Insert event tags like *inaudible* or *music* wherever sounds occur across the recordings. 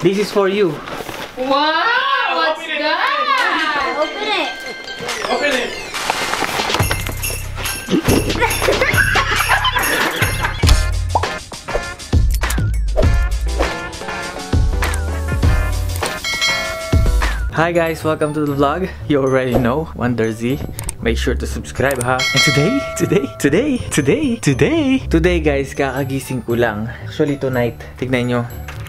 This is for you. Wow! What's open it, that? Open it. Open it. Hi guys, welcome to the vlog. You already know, Wonder Z. Make sure to subscribe ha. And today, today, today, today, today, today guys, kakagising ko lang. Actually tonight, tignan nyo.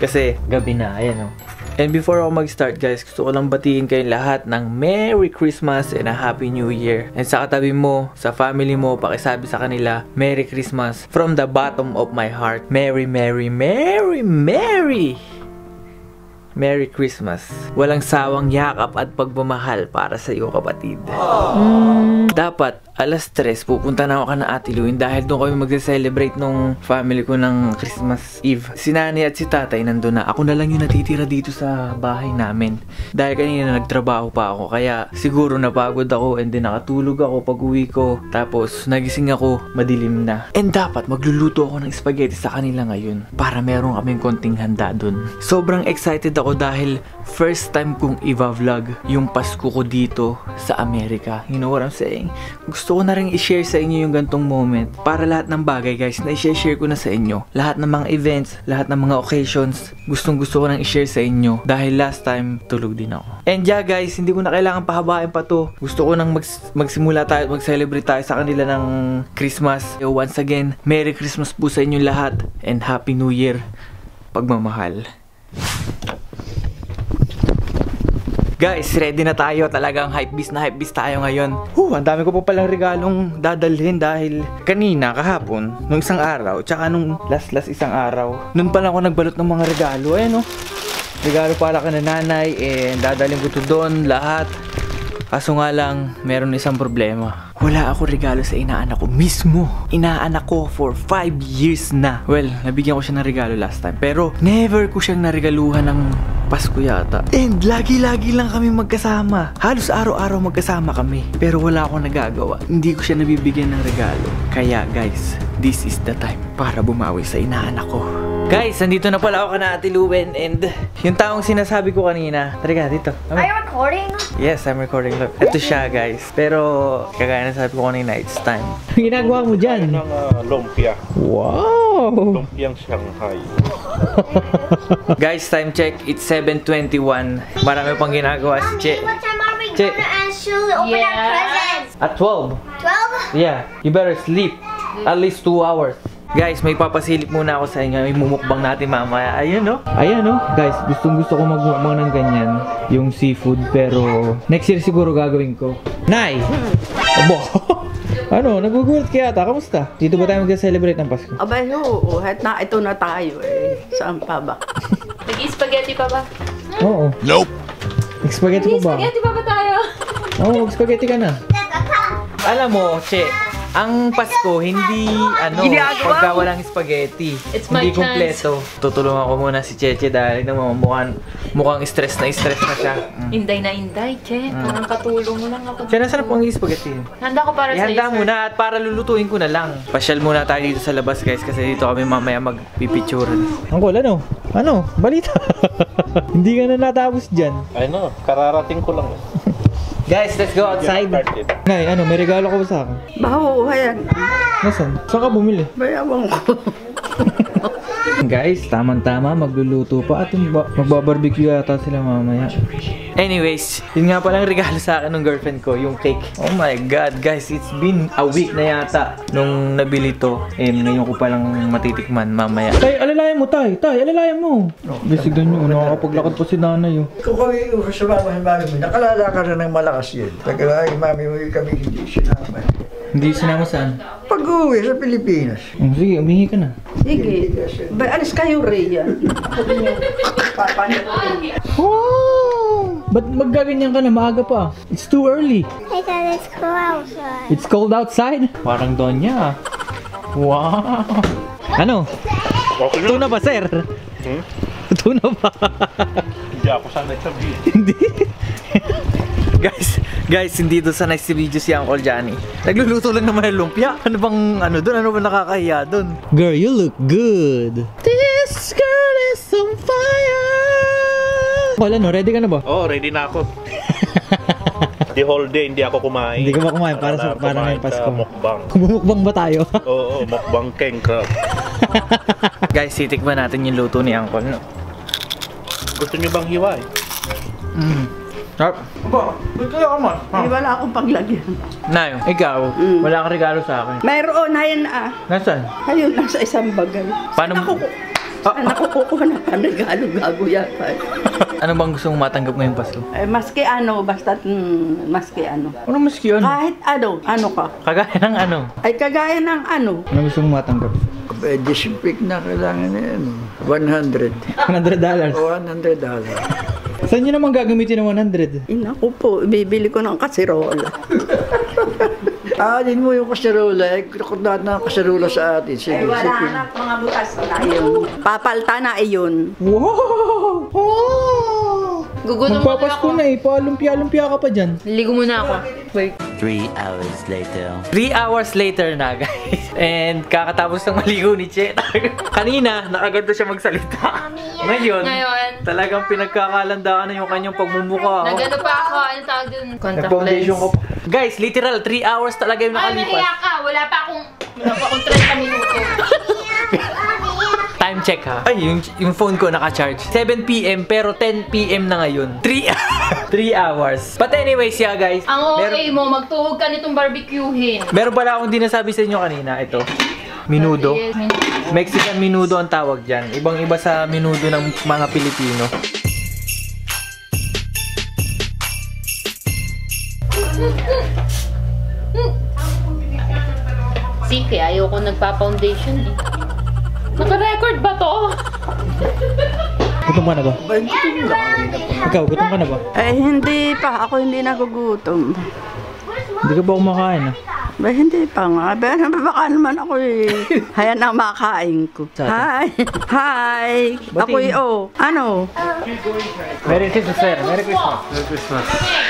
Kasi gabi na, ayan o. And before ako mag-start guys, gusto ko lang batiin kayong lahat ng Merry Christmas and a Happy New Year. And sa katabi mo, sa family mo, pakisabi sa kanila, Merry Christmas from the bottom of my heart. Merry, Merry, Merry, Merry! Merry Christmas. Walang sawang yakap at pagmamahal para sa iyo kapatid. Dapat, alas 3, pupunta na ako ka na Ate Luwin dahil doon kami magse-celebrate nung family ko ng Christmas Eve. Si nanay at si tatay nandun na. Ako na lang yung natitira dito sa bahay namin. Dahil kanina nagtrabaho pa ako. Kaya siguro napagod ako and then nakatulog ako pag uwi ko. Tapos nagising ako, madilim na. And dapat magluluto ako ng spaghetti sa kanila ngayon para meron kaming konting handa dun. Sobrang excited ako dahil first time kong i-vlog yung Pasko ko dito sa Amerika. You know what I'm saying? Gusto ko na rin i-share sa inyo yung gantong moment para lahat ng bagay guys na i-share ko na sa inyo. Lahat ng mga events, lahat ng mga occasions, gustong gusto ko nang i-share sa inyo dahil last time tulog din ako. And yeah guys, hindi ko na kailangan pahabain pa to. Gusto ko nang mag- magsimula tayo at mag-celebrate tayo sa kanila ng Christmas. So once again, Merry Christmas po sa inyo lahat and Happy New Year. Pagmamahal. Guys, ready na tayo. Talagang hype beast na hype beast tayo ngayon. Huh, ang dami ko pa palang regalong dadalhin dahil kanina, kahapon, nung isang araw, tsaka nung last last isang araw, nun pa lang ako nagbalot ng mga regalo. Ayan oh. Regalo para ka na nanay and dadalhin ko to doon lahat. Kaso nga lang, meron isang problema. Wala ako regalo sa inaanak ko mismo. Inaanak ko for 5 years na. Well, nabigyan ko siya ng regalo last time. Pero never ko siyang naregaluhan ng Pasko yata. And lagi-lagi lang kami magkasama. Halos araw-araw magkasama kami. Pero wala akong nagagawa. Hindi ko siya nabibigyan ng regalo. Kaya guys, this is the time para bumawi sa inaanak ko. Guys, nandito na pala ako kana Ate Luwen and yung taong sinasabi ko kanina. Tara dito. Are you recording? Yes, I'm recording. Look, ito siya guys. Pero, kagaya na sabi ko kanina, it's time. Ang ginagawa mo dyan? Ng uh, lumpia. Wow! Lumpiang Shanghai. guys, time check. It's 7.21. Marami pang ginagawa si Che. What time are we Che. gonna actually open Yeah. our presents? At 12. 12? Yeah, you better sleep. At least 2 hours. Guys, may papasilip muna ako sa inyo. May mumukbang natin mamaya. Ayun, no? Ayan, no? Guys, gustong gusto ko magmukbang ng ganyan. Yung seafood. Pero, next year siguro gagawin ko. Nay! Abo! *laughs* ano, nagugulat kaya ata. Kamusta? Dito ba tayo mag-celebrate ng Pasko? Abay, oo. At na, ito na tayo eh. Saan pa ba? *laughs* Nag-spaghetti pa ba? Oo. Nope. Spaghetti ko ba? Spaghetti pa ba tayo? Oo, spaghetti ka na. Alam mo, Che, ang Pasko hindi ano Ginagawa pagka mo. walang spaghetti. It's my hindi kumpleto. Tutulungan ko muna si Cheche dahil naman mukhang mukhang stress na stress na siya. Mm. Inday na inday, Che. Parang katulong mo lang ako. Siya nasaan po ang spaghetti? Handa ko para sa Ihanda sir. muna at para lulutuin ko na lang. Pasyal muna tayo dito sa labas guys kasi dito kami mamaya magpipicturean. Angkol, ano? Ano? Balita? *laughs* hindi ka na natapos dyan. I know. Kararating ko lang. Guys, let's go outside. Nay, ano? May regalo ko ba sa akin? Baho, ayan. Nasaan? Saan ka bumili? Bayawang ko. *laughs* Guys, tamang-tama, magluluto pa at magba- magbabarbecue yata sila mamaya. Anyways, yun nga palang regalo sa akin ng girlfriend ko, yung cake. Oh my God, guys, it's been a week na yata nung nabili to. And ngayon ko palang matitikman mamaya. Tay, alalayan mo, tay. Tay, alalayan mo. Bisig doon yun, nakakapaglakad pa si nanay. Oh. Kung kami sumama si mami mo, nakalala ka na ng malakas yun. Taga ay mami mo kami hindi sinama. Hindi sinama saan? Pag uwi sa Pilipinas, Oh, sige, umihi ka na. Sige. Bay, alis kayo, Rhea. Papanit Wow! Ba't maggaganyan ka na? Maaga pa. It's too early. Hey, Dad, let's go outside. It's cold outside. Parang Donya. Wow. Ano? Okay Tuna ba, sir? Hmm? Tuna ba? Hindi ako sanay sa beach. Hindi. Guys, guys, hindi to sanay si video si Uncle Johnny. Nagluluto lang naman ng lumpia. Ano bang ano doon? Ano ba nakakahiya doon? Girl, you look good. This girl is on fire. Wala no, ready ka na ba? Oo, oh, ready na ako. *laughs* The whole day, hindi ako kumain. Hindi ka ba kumain para sa- para ngayong Pasko? mukbang. *laughs* Bumukbang ba tayo? *laughs* Oo, mukbang king crab. Guys, titikman natin yung luto ni Uncle, no? Gusto niyo bang hiway? Mm. Sarap. Aba, ba't kaya ka man? Ay, wala akong paglagyan. Nayo, ikaw, Mm. wala kang regalo sa akin. Mayroon, hayan ah. Nasaan? Ayun, nasa isang bagay. Paano mo? Ah, Ah, nakukuha na *laughs* ka regalo gago yata. *laughs* ano bang gusto mong matanggap ngayong Pasko? Eh, maski ano, basta mm, maski ano. Ano maski ano? Kahit ano, ano ka. Kagaya ng ano? Ay kagaya ng ano. Ano gusto mong matanggap? Eh, disinfect na kailangan na yan. 100. 100 dollars. O 100 dollars. Saan nyo naman gagamitin ng 100? Inaku po, bibili ko ng kasirola. Aalin *laughs* mo yung kaserola. Eh, lahat na ang kaserola sa atin. Sige, Ay, wala sige. na mga butas na yun. Papalta na iyon. Wow! Wow! Gugutom muna Magpapasko ako. na eh. Palumpia-lumpia ka pa dyan. Ligo muna ako. Wait. Three hours later. 3 hours later na guys. *laughs* And kakatapos ng maligo ni Che. *laughs* Kanina, nakaganto siya magsalita. Ngayon, Ngayon. talagang pinagkakalandaan na yung kanyang pagmumukha. oh. Nagano pa ako, ano tawag dun? Contact lens. ko. Guys, literal 3 hours talaga yung Ay, nakalipas. naiyak ka. Wala pa akong, wala pa akong 30 minuto. Time check ha. Ay, yung, yung phone ko naka-charge. 7 p.m. pero 10 p.m. na ngayon. 3 3 *laughs* hours. But anyways, yeah guys. Ang meron, okay mo, magtuhog ka nitong barbecuehin. meron pala akong dinasabi sa inyo kanina. Ito. Minudo. Mexican minudo ang tawag dyan. Ibang-iba sa minudo ng mga Pilipino. Sige, ayaw ko nagpa-foundation eh. Naka-record ba to? Gutom ka na ba? Ikaw, gutom ka na ba? Eh, hindi pa. Ako hindi nagugutom. Hindi ka ba kumakain ah? Ba, hindi pa nga. Ba, baka naman ako eh. Hayan ang makain ko. Hi! Hi! Ako eh, oh. Ano? Merry Christmas, sir. Merry Christmas. Merry Christmas.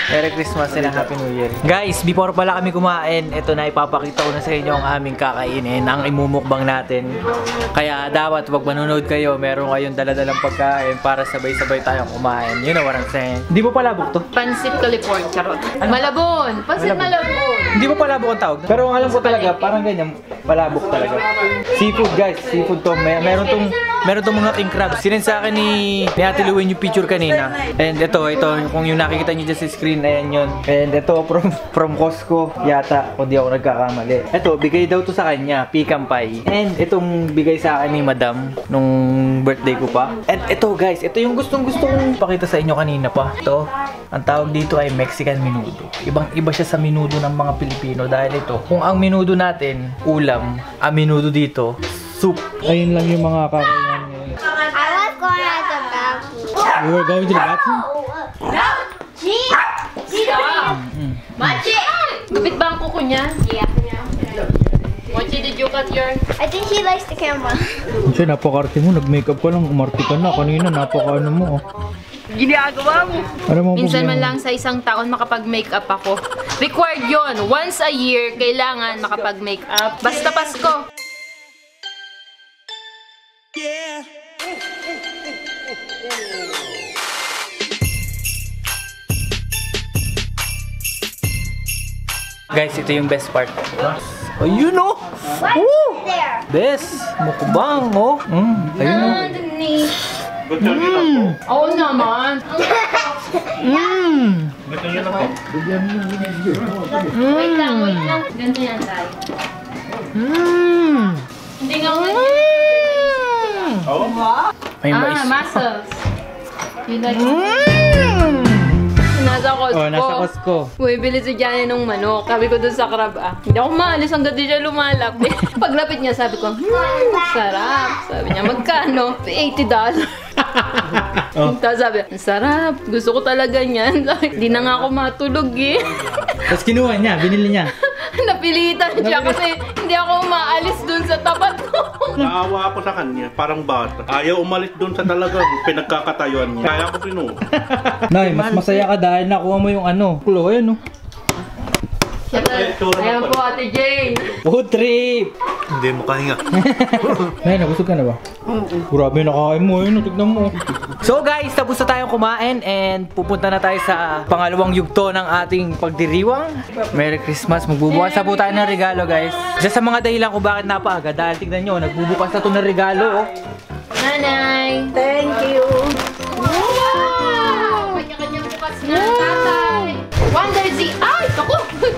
Merry Christmas and Happy New Year. Guys, before pala kami kumain, ito na ipapakita ko na sa inyo ang aming kakainin, ang imumukbang natin. Kaya dapat wag manonood kayo, meron kayong daladalang pagkain para sabay-sabay tayong kumain. You know what I'm saying? Hindi mo palabok to? Pansit California, charot. Malabon! Pansit malabon! Hindi mo palabok ang tawag. Pero ang alam ko talaga, parang ganyan, palabok talaga. Seafood guys, seafood to. May, meron tong, meron tong mga king crabs. Sinend sa akin ni, ni Ate Luwin yung picture kanina. And ito, ito, kung yung nakikita niyo dyan sa screen, ayan yun. And ito, *laughs* from, from Costco, yata, kung di ako nagkakamali. Ito, bigay daw to sa kanya, pecan pie. And itong bigay sa akin ni Madam, nung birthday ko pa. And ito guys, ito yung gustong gusto kong pakita sa inyo kanina pa. Ito, ang tawag dito ay Mexican menudo. Ibang iba siya sa menudo ng mga Pilipino dahil ito, kung ang menudo natin, ulam, ang menudo dito, soup. Ayun lang yung mga kakainan niya. I was going at the bathroom. You were going to the bathroom? Stop! Machi! Gupit ba ang kuko niya? Yeah. Machi, did you cut your... I think he likes the camera. Siya, napaka-arte mo. Nag-makeup ka lang. Umarte ka na. Kanina, napaka-ano mo. Oh. Ginagawa mo. Ano mo Minsan man lang sa isang taon makapag-makeup ako. Required yon Once a year, kailangan makapag-makeup. Basta Pasko. Guys, ito yung best part. Ayun oh! What is there? Best! Mukbang oh! Mm, ayun oh. Gusto niyo lang po? Oo naman. Mm. Gusto niyo lang po? Wait lang, wait lang. Ganito yan tayo. Mm. Hindi nga ganyan. Oo. May mais. Ah, muscles. Like Mm. Nasa Costco. Oh, nasa Costco. Bumibili si Johnny ng manok. Sabi ko dun sa crab ah. Hindi ako maalis hanggang di siya lumalapit. *laughs* Paglapit niya, sabi ko, hmm, sarap. Sabi niya, magkano? $80. Oh. Tapos sabi, sarap. Gusto ko talaga niyan. *laughs* Hindi na nga ako matulog eh. Tapos kinuha niya, binili niya. *laughs* Napilitan siya kasi hindi ako maalis dun sa tapat ko. *laughs* Naawa ako sa kanya, parang bata. Ayaw umalis doon sa talagang pinagkakatayuan niya. Kaya ako pinuha. Nay, mas masaya ka dahil nakuha mo yung ano. Kulo, ayun oh. Ayan po, Ate Jane. Food trip! Hindi mo kahinga. *laughs* Ay, nabusog ka na ba? Grabe nakain mo yun, tignan mo. So guys, tapos na tayong kumain and pupunta na tayo sa pangalawang yugto ng ating pagdiriwang. Merry Christmas! Magbubukas na po tayo ng regalo guys. Isa sa mga dahilan kung bakit napaaga dahil tignan nyo, nagbubukas na to ng regalo. Oh. Nanay. Thank you. Wow! Kanya-kanyang bukas na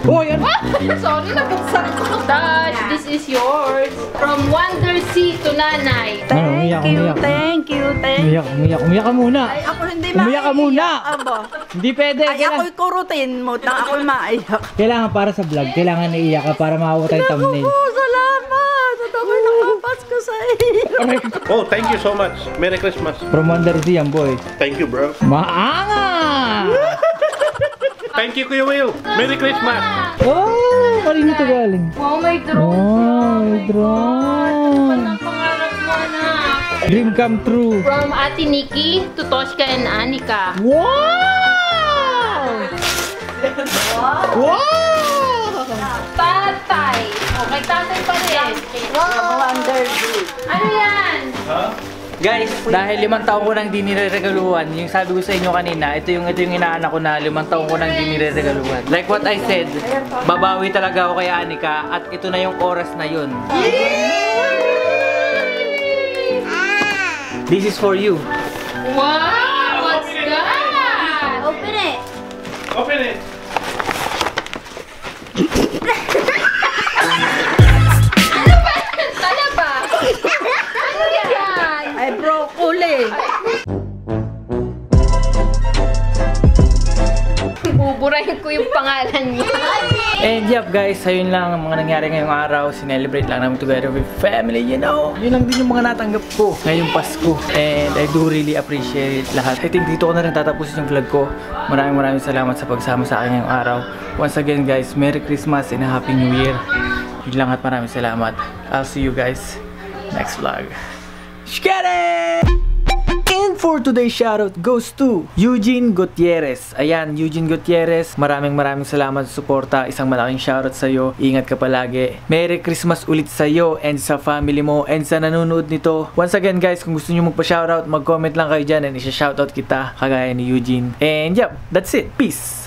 Oh, yan! *laughs* Sorry, nabuksan ko. Touch, this is yours. From Wonder C to Nanay. Umiyak, Thank you, umiyak. thank you, thank you. Umiyak, umiyak, umiyak ka muna. Ay, ako hindi Umiyak ka muna. Hindi pwede. Ay, Kailangan, ako'y kurutin mo na ako'y maiyak. kailangan para sa vlog, kailangan naiiyak ka para makakuha tayong thumbnail. Oh, salamat. At ako'y nakapasko sa iyo. Oh, thank you so much. Merry Christmas. From Wonder Z yan, boy. Thank you, bro. Maanga! Thank you, Kuya Will. Merry Christmas. Oh, kanino to galing? Wow, may drone. Oh, may drone. Ang pangarap mo, anak. Dream come true. From Ate Nikki to Toshka and Anika. Wow! Wow! Tatay. Okay, tatay pa rin. Wonder Ano yan? Guys, dahil limang taon ko nang di nireregaluhan, yung sabi ko sa inyo kanina, ito yung ito yung inaanak ko na limang taon ko nang di nireregaluhan. Like what I said, babawi talaga ako kay Anika at ito na yung oras na yun. This is for you. Wow! What's that? Open it. Open it. Buburahin ko yung pangalan niya. And yep guys, ayun lang ang mga nangyari ngayong araw. Sinelebrate lang namin together with family, you know. Yun lang din yung mga natanggap ko ngayong Pasko. And I do really appreciate lahat. I think dito ko na rin tatapusin yung vlog ko. Maraming maraming salamat sa pagsama sa akin ngayong araw. Once again guys, Merry Christmas and a Happy New Year. Yun lang at maraming salamat. I'll see you guys next vlog. Shkere! And for today's shoutout goes to Eugene Gutierrez. Ayan, Eugene Gutierrez, maraming maraming salamat sa suporta. Isang malaking shoutout sa iyo. Ingat ka palagi. Merry Christmas ulit sa iyo and sa family mo and sa nanonood nito. Once again guys, kung gusto niyo magpa-shoutout, mag-comment lang kayo dyan and isa-shoutout kita kagaya ni Eugene. And yep, that's it. Peace!